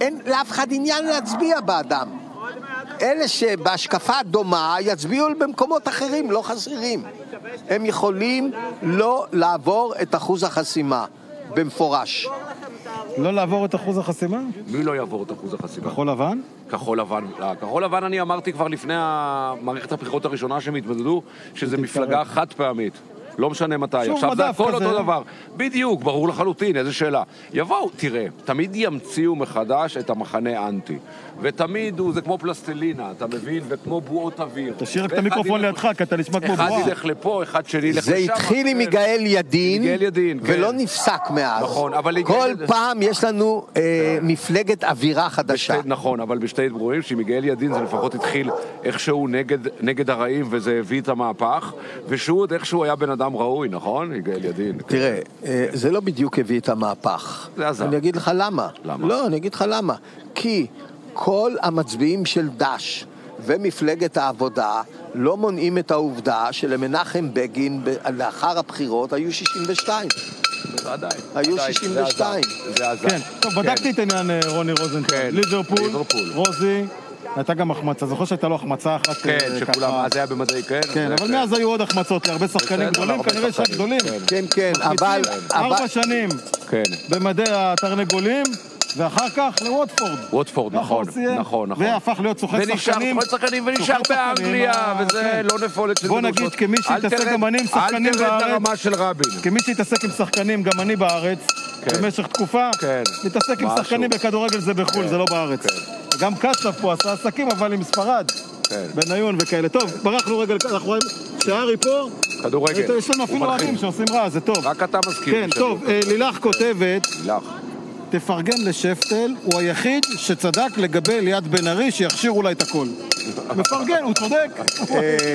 אין לאף אחד עניין להצביע בעדם. אלה שבהשקפה דומה יצביעו במקומות אחרים, לא חסרים. הם יכולים לא לעבור את אחוז החסימה, במפורש. לא לעבור את אחוז החסימה? מי לא יעבור את אחוז החסימה? כחול לבן? כחול לבן. לא, כחול לבן אני אמרתי כבר לפני מערכת הבחירות הראשונה שהם התמודדו, שזה מפלגה חד פעמית. לא משנה מתי. עכשיו זה הכל כזה. אותו דבר. בדיוק, ברור לחלוטין, איזה שאלה. יבואו, תראה, תמיד ימציאו מחדש את המחנה אנטי. ותמיד הוא, זה כמו פלסטלינה, אתה מבין? וכמו בועות אוויר. תשאיר רק את המיקרופון ילך- לידך, כי אתה נשמע כמו אחד בועה. ילך לפה, אחד שני ילך לשם. זה התחיל עם כן. יגאל ידין, יגאל ידין, כן. ולא נפסק מאז. נכון, אבל כל פעם יש לנו אה, מפלגת אווירה חדשה. בשתי, נכון, אבל בשתי דבורים, שעם יגאל ידין זה לפחות התחיל איכשהו נגד, נגד הרעים וזה הביא את המהפך, ושהוא עוד איכשהו היה בן אדם ראוי, נכון? יגאל ידין. תראה, אה, זה לא בדיוק הביא את המהפך. זה עזר. אני אגיד לך למה. למה? לא, אני אגיד לך למה. כי כל המצביעים של ד"ש ומפלגת העבודה לא מונעים את העובדה שלמנחם בגין לאחר הבחירות היו 62. עדיין. היו עדיין, 62. זה עזר. כן, טוב, בדקתי את עניין אה, רוני רוזנטל. כן, ליברפול. רוזי, הייתה גם החמצה, זוכר שהייתה לו החמצה אחת כן, אה, שכולם. אז זה היה במדי, כן. כן, אבל מאז היו עוד החמצות להרבה שחקנים גדולים, כנראה שהם שחקנים, גדולים. כן. כן, אבל... ארבע שנים כן. במדי התרנגולים, ואחר כך לווטפורד. ווטפורד, נכון. נכון, נכון. והפך להיות סוחר ונשאר שחקנים. ונשאר סוחר שחקנים, באנגליה, אה, וזה כן. לא נפולת של בוא. נגיד, כמי שהתעסק גם אני עם שחקנים אל תרד בארץ. לרמה של רבין. כמי שהתעסק עם שחקנים, גם אני בארץ, כן. במשך תקופה, כן. מתעסק עם. שחקנים בכדורגל זה בחו"ל, כן. זה לא בארץ. כן. גם קצב פה עשה עסקים, אבל עם ספרד. כן. בניון וכאלה. טוב, ברחנו רגע, אנחנו רואים שארי פה, כדורגל. יש לנו אפילו. אוהדים שעושים רע, זה טוב. רק אתה מסכים. כן, טוב, אה, לילך כותבת, לילך. תפרגן לשפטל, הוא היחיד שצדק לגבי ליאת בן ארי, שיכשיר אולי את הכל. מפרגן, הוא צודק.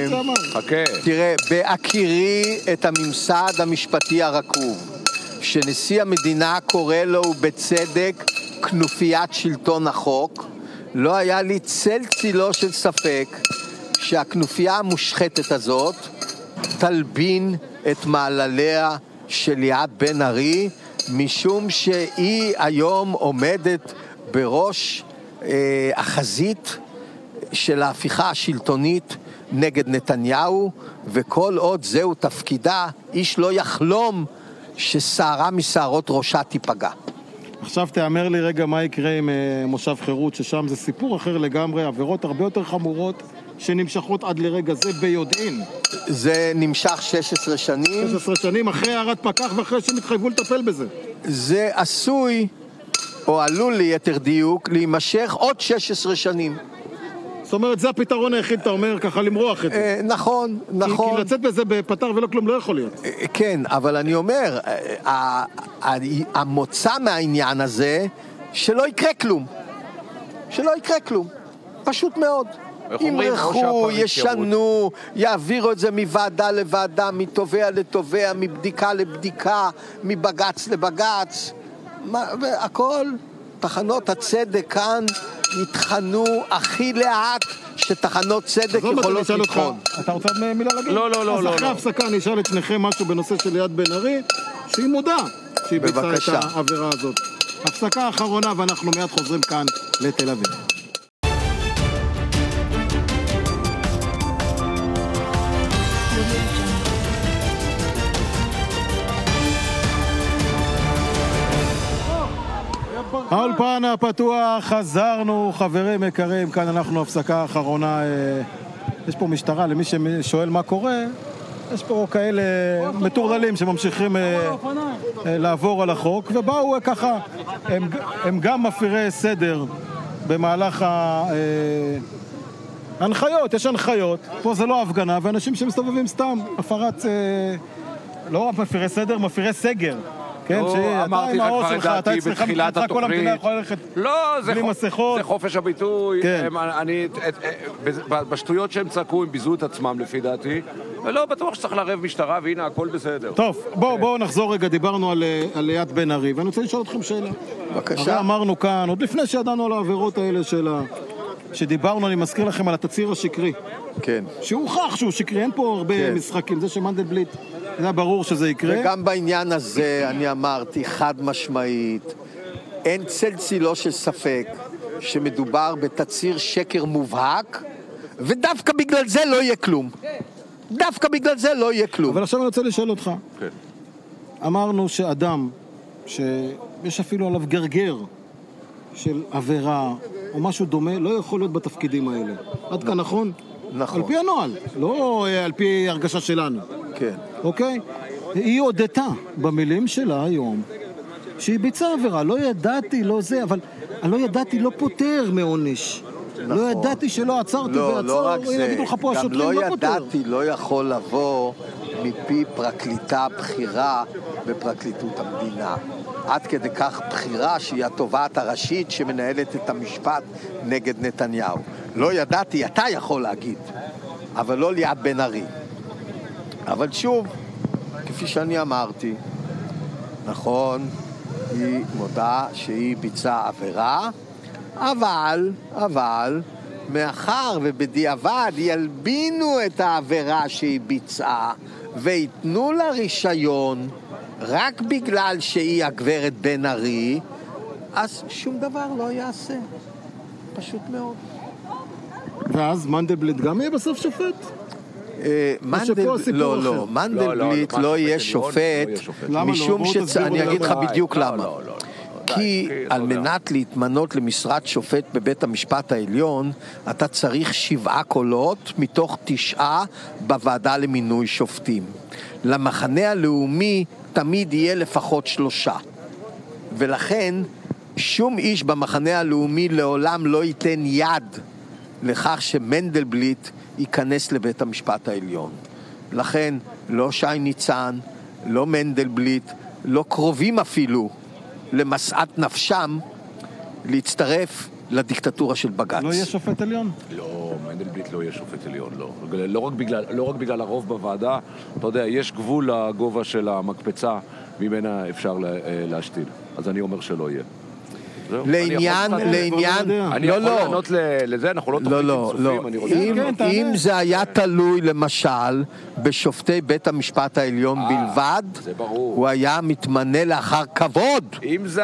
שאמר. חכה. תראה, בהכירי את הממסד המשפטי הרקוב, שנשיא המדינה קורא לו, ובצדק, כנופיית שלטון החוק, לא היה לי צל צילו של ספק שהכנופיה המושחתת הזאת תלבין את מעלליה של ליאת בן ארי, משום שהיא היום עומדת בראש אה, החזית של ההפיכה השלטונית נגד נתניהו, וכל עוד זהו תפקידה, איש לא יחלום ששערה משערות ראשה תיפגע. עכשיו תאמר לי רגע מה יקרה עם אה, מושב חירות, ששם זה סיפור אחר לגמרי, עבירות הרבה יותר חמורות, שנמשכות עד לרגע זה ביודעין. זה נמשך 16 שנים, 16 שנים אחרי הערת פקח ואחרי שהם התחייבו לטפל בזה. זה עשוי, או עלול ליתר דיוק, להימשך עוד 16 שנים. זאת אומרת, זה הפתרון היחיד, אתה אומר, ככה למרוח את זה. אה, נכון, כי- נכון. כי לצאת בזה בפתר ולא כלום לא יכול להיות. אה, כן, אבל אני אומר, אה, המוצא מהעניין הזה, שלא יקרה כלום. שלא יקרה כלום. פשוט מאוד. ימרחו, ישנו, יעבירו את זה מוועדה לוועדה, מתובע לתובע, מבדיקה לבדיקה, מבג"ץ לבג"ץ. מה- והכל, תחנות הצדק כאן יטחנו הכי לאט שתחנות צדק יכולות לטחון. אתה רוצה מילה להגיד? לא, לא, לא, אז לא, אחרי לא. ההפסקה אני אשאל את שניכם משהו בנושא של ליאת בן ארי, שהיא מודה שהיא ביצעה את. העבירה הזאת. הפסקה אחרונה ואנחנו מיד חוזרים כאן לתל אביב. האולפן הפתוח, חזרנו, חברים יקרים, כאן אנחנו הפסקה אחרונה. אה, יש פה משטרה, למי ששואל מה קורה, יש פה כאלה מטורללים שממשיכים אה, אה, לעבור על החוק, ובאו ככה, הם, הם גם מפירי סדר במהלך ה... הנחיות, יש הנחיות, פה זה לא הפגנה, ואנשים שמסתובבים סתם, הפרת, לא מפירי סדר, מפירי סגר. כן, לא, שאתה אמרתי עם את שלך, אתה אצלך בתחילת מבחינתך כל המדינה התוכנית. יכולה ללכת לא, זה, בלי חופ- מסכות. זה חופש הביטוי. כן. הם, אני, את, את, ב- בשטויות שהם צעקו, הם ביזו את עצמם לפי דעתי. ולא בטוח שצריך לערב משטרה, והנה הכל בסדר. טוב, בואו בוא נחזור רגע, דיברנו על, על ליאת בן ארי, ואני רוצה לשאול אתכם שאלה. בבקשה. הרי אמרנו כאן, עוד לפני שידענו על העבירות האלה של ה... שדיברנו, אני מזכיר לכם על התצהיר השקרי. כן. שהוכח שהוא שקרי, אין פה הרבה כן. משחקים. זה שמנדלבליט, זה היה ברור שזה יקרה. וגם בעניין הזה אני אמרתי חד משמעית, אין צל צילו של ספק שמדובר בתצהיר שקר מובהק, ודווקא בגלל זה לא יהיה כלום. דווקא בגלל זה לא יהיה כלום. אבל עכשיו אני רוצה לשאול אותך. כן. אמרנו שאדם, שיש אפילו עליו גרגר של עבירה או משהו דומה, לא יכול להיות בתפקידים האלה. עד כאן נכון? נכון. על פי הנוהל, לא אה, על פי הרגשה שלנו, כן. אוקיי? היא הודתה במילים שלה היום שהיא ביצעה עבירה. לא ידעתי, לא זה, אבל לא ידעתי, לא פוטר מעונש. לא ידעתי שלא עצרתי נכון. לא, ועצור, לא רק הנה, זה, יגידו לך פה גם השוטרים, לא לא פוטר. ידעתי, לא יכול לבוא מפי פרקליטה בכירה בפרקליטות המדינה. עד כדי כך בכירה שהיא התובעת הראשית שמנהלת את המשפט נגד נתניהו. לא ידעתי, אתה יכול להגיד, אבל לא ליאת בן ארי. אבל שוב, כפי שאני אמרתי, נכון, היא מודה שהיא ביצעה עבירה, אבל, אבל, מאחר ובדיעבד ילבינו את העבירה שהיא ביצעה וייתנו לה רישיון, רק בגלל שהיא הגברת בן ארי, אז שום דבר לא יעשה. פשוט מאוד. ואז מנדלבליט גם יהיה בסוף שופט? אה, לא. לא, לא, מנדלבליט לא, לא יהיה שופט לא לא? משום ש... אני. אגיד לך די, בדיוק לא, למה. כי כי, על. מנת להתמנות למשרת שופט בבית המשפט העליון, אתה צריך שבעה קולות מתוך תשעה בוועדה למינוי שופטים. למחנה הלאומי תמיד יהיה לפחות שלושה. ולכן שום איש במחנה הלאומי לעולם לא ייתן יד לכך שמנדלבליט ייכנס לבית המשפט העליון. לכן לא שי ניצן, לא מנדלבליט, לא קרובים אפילו למשאת נפשם להצטרף לדיקטטורה של בג"ץ. לא יהיה שופט עליון? לא, מנדלבליט לא יהיה שופט עליון, לא. לא רק, בגלל, לא רק בגלל הרוב בוועדה, אתה יודע, יש גבול לגובה של המקפצה, ממנה אפשר לה, אה, להשתין. אז אני אומר שלא יהיה. לעניין, אני יכול לעניין, אני לא, יכול לא, לענות לזה, אנחנו לא לא, תוכנית לא, עם לא. צופים, אני רוצה... אם, זה היה תלוי, למשל, בשופטי בית המשפט העליון אה, בלבד. הוא היה מתמנה לאחר כבוד.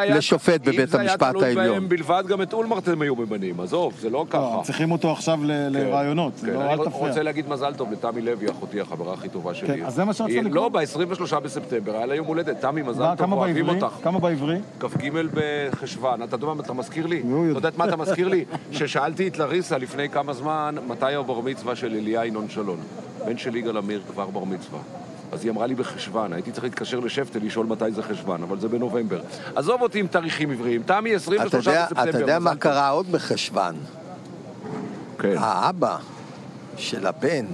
לשופט בבית המשפט אם זה היה תלוי העליון. בהם בלבד, גם את אולמרט הם היו ממנים. עזוב, זה לא ככה. לא, צריכים אותו עכשיו כן, לרעיונות, כן, לא, אני אל רוצה תפריע. להגיד מזל טוב לתמי לוי, אחותי, החברה הכי טובה שלי. כן, אז זה מה שרצית היא- לקרוא? לא, ב-23 בספטמבר, היה לה יום הולדת. תמי, מזל טוב, אוהבים? אותך. כמה בעברי? כ"ג בחשוון. אתה יודע מה אתה מזכיר לי? אתה יודע. את מה אתה מזכיר לי? ששאלתי את לריסה לפני כמה זמן, מתי הבר מצווה של אליה ינון שלום. בן של יגאל עמיר כבר בר מצווה. אז היא אמרה לי בחשוון, הייתי צריך להתקשר לשפטל לשאול מתי זה חשוון, אבל זה בנובמבר. עזוב אותי עם תאריכים עבריים, תמי 23 אתה יודע, בספטמבר. אתה יודע מה. קרה עוד בחשוון? כן, האבא של הבן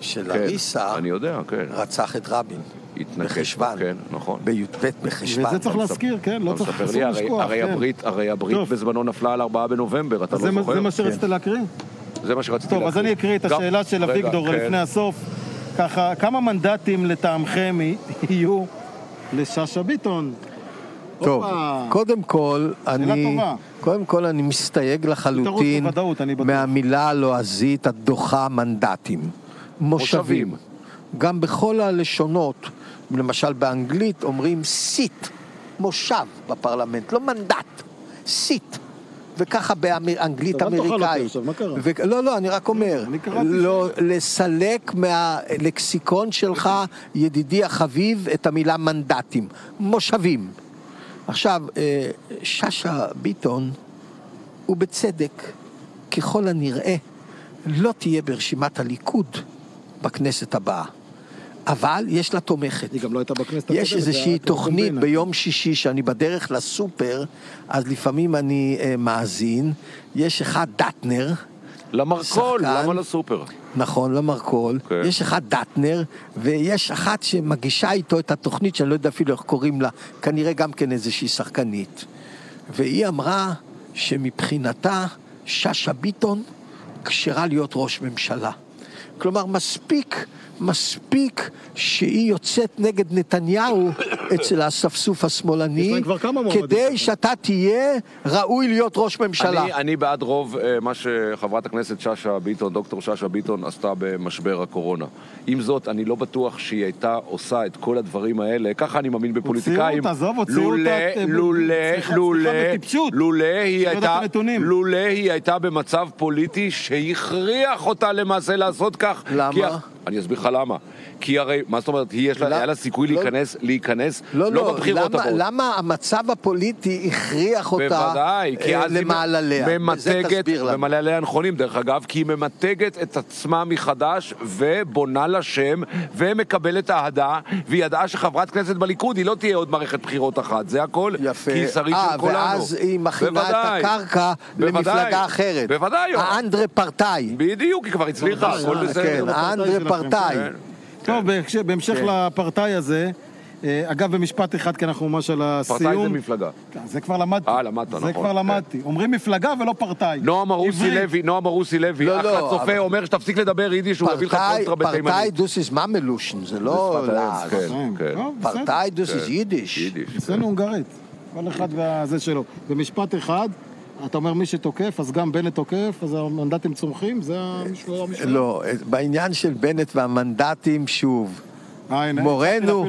של כן, אני יודע, כן. רצח את רבין. התנקש, בחשוון. כן, נכון. בי"ב בחשוון. וזה צריך להזכיר, כן, לא צריך, אסור לשכוח, הרי כן. הברית, הרי הברית טוב. בזמנו נפלה על 4 בנובמבר, אתה לא זה מה- זוכר? זה מה שרצית להקריא? זה מה שרציתי טוב, אז אני אקריא את גם- השאלה של אביגדור כן. לפני הסוף. ככה, כמה מנדטים לטעמכם יהיו לשאשא ביטון? טוב. קודם כל, אני... טובה. קודם כל אני מסתייג לחלוטין בוודאות, אני. מהמילה הלועזית הדוחה מנדטים. מושבים. מושבים. גם בכל הלשונות, למשל באנגלית אומרים סיט, מושב בפרלמנט, לא מנדט, סיט. וככה באנגלית טוב, אל תאכל אותי אמריקאית. עכשיו, מה קרה? ו- לא, לא, אני רק אומר, אני לא, לסלק מהלקסיקון שלך, ידידי החביב, את המילה מנדטים. מושבים. עכשיו, אה, שאשא ביטון, ובצדק, ככל הנראה, לא תהיה ברשימת הליכוד בכנסת הבאה. אבל יש לה תומכת. היא גם לא הייתה בכנסת יש הקודמת, איזושהי זה היה תוכנית. ביום שישי שאני בדרך לסופר, אז לפעמים אני אה, מאזין. יש אחד דטנר, למרכול, שחקן. למה לסופר? נכון, למרכול. כן. יש אחד דטנר, ויש אחת שמגישה איתו את התוכנית, שאני לא יודע אפילו איך קוראים לה, כנראה גם כן איזושהי שחקנית. והיא אמרה שמבחינתה שאשא ביטון כשרה להיות ראש ממשלה. כלומר, מספיק, מספיק שהיא יוצאת נגד נתניהו <coughs> אצל האספסוף השמאלני, כדי. שאתה תהיה ראוי להיות ראש ממשלה. אני, אני בעד רוב אה, מה שחברת הכנסת שאשא ביטון, דוקטור שאשא ביטון, עשתה במשבר הקורונה. עם זאת, אני לא בטוח שהיא הייתה עושה את כל הדברים האלה, ככה אני מאמין בפוליטיקאים. אותה, עזוב, הוציאו לולא- אותה, לולא, לולא. לולא היא הייתה. לולא היא הייתה במצב פוליטי שהכריח אותה למעשה לעשות כך. למה? אני אסביר לך למה. כי הרי, מה זאת אומרת, היא יש לה, לא- היה לה סיכוי לא- להיכנס, להיכנס, לא, לא, בבחירות למה, הבאות. למה המצב הפוליטי הכריח אותה בוודאי, כי אה, למעלליה? זה ממתגת, תסביר לנו. ומעלליה נכונים דרך אגב, כי היא ממתגת את עצמה מחדש ובונה לה שם ומקבלת אהדה, והיא ידעה שחברת כנסת בליכוד היא לא תהיה עוד מערכת בחירות אחת, זה הכל, יפה. כי היא שרית אה, של כולנו. ואז היא מכינה את. הקרקע בוודאי. למפלגה אחרת. בוודאי. האנדרה פרטאי. בדיוק, היא כבר הצליחה, פרטאי, הכל אה, בסדר. פרטאי. כן. טוב, בהמשך כן. לפרטאי הזה, אה, אגב, במשפט אחד, כי אנחנו ממש על הסיום. פרטאי זה מפלגה. כן, זה כבר למדתי. אה, למדת, זה נכון, כבר כן. למדתי. אומרים מפלגה ולא פרטאי. נועם ארוסי. לוי, נועם ארוסי לוי, לא, אח לא, הצופה אבל- אומר שתפסיק לדבר יידיש, הוא יביא לך פרטאי, קונטרה פרטאי בתימנית. דאס איז מאמע לשון, זה לא. פרטאי דאס איז יידיש. יידיש. אצלנו הונגרית. כל אחד והזה שלו. במשפט אחד, אתה אומר מי שתוקף, אז גם בנט תוקף, אז המנדטים צומחים, זה המשוואה. המשוואה. לא, בעניין של בנט והמנדטים, שוב, אה, מורנו.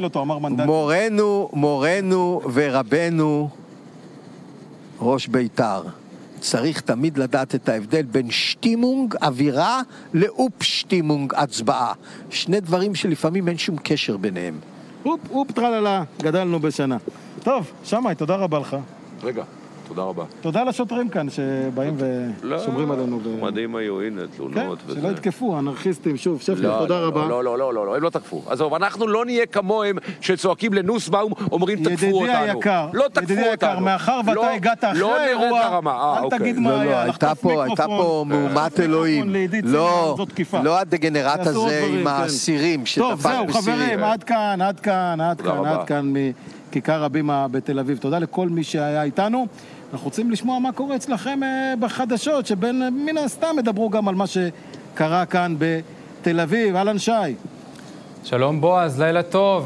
מורנו, מורנו ורבנו, ראש בית"ר. צריך תמיד לדעת את ההבדל בין שטימונג אווירה לאופשטימונג הצבעה. שני דברים שלפעמים אין שום קשר ביניהם. הופ, הופ, טרללה, גדלנו בשנה. טוב, שמאי, תודה רבה לך. רגע, תודה רבה. תודה לשוטרים כאן שבאים ושומרים עלינו. נחמדים היו, הנה, כן, תלונות וזה. שלא יתקפו, אנרכיסטים, שוב, שפטר, לא, תודה לא, רבה. לא, לא, לא, לא, לא, הם לא תקפו. עזוב, אנחנו לא נהיה כמוהם שצועקים לנוסבאום, אומרים תקפו ידידי אותנו. היקר, לא תקפו ידידי היקר, אותנו. מאחר ואתה לא- הגעת אחרי לא האירוע. אה, אל אוקיי. תגיד מה לא, היה, לא, לחטוף הייתה פה, הייתה מיקרופון. פה מהומת לחטוף אלוהים. מיקרופון לא. לא הדגנרט הזה עם כן. האסירים שטבח טוב, זהו, בסירים. חברים, עד כאן, עד כאן, עד תודה כאן, רבה. עד כאן מכיכר הבימה בתל אביב. תודה לכל מי שהיה איתנו. אנחנו רוצים לשמוע מה קורה אצלכם אה, בחדשות, שבין, אה, מן הסתם ידברו גם על מה שקרה כאן בתל אביב. אהלן שי. שלום בועז, לילה טוב.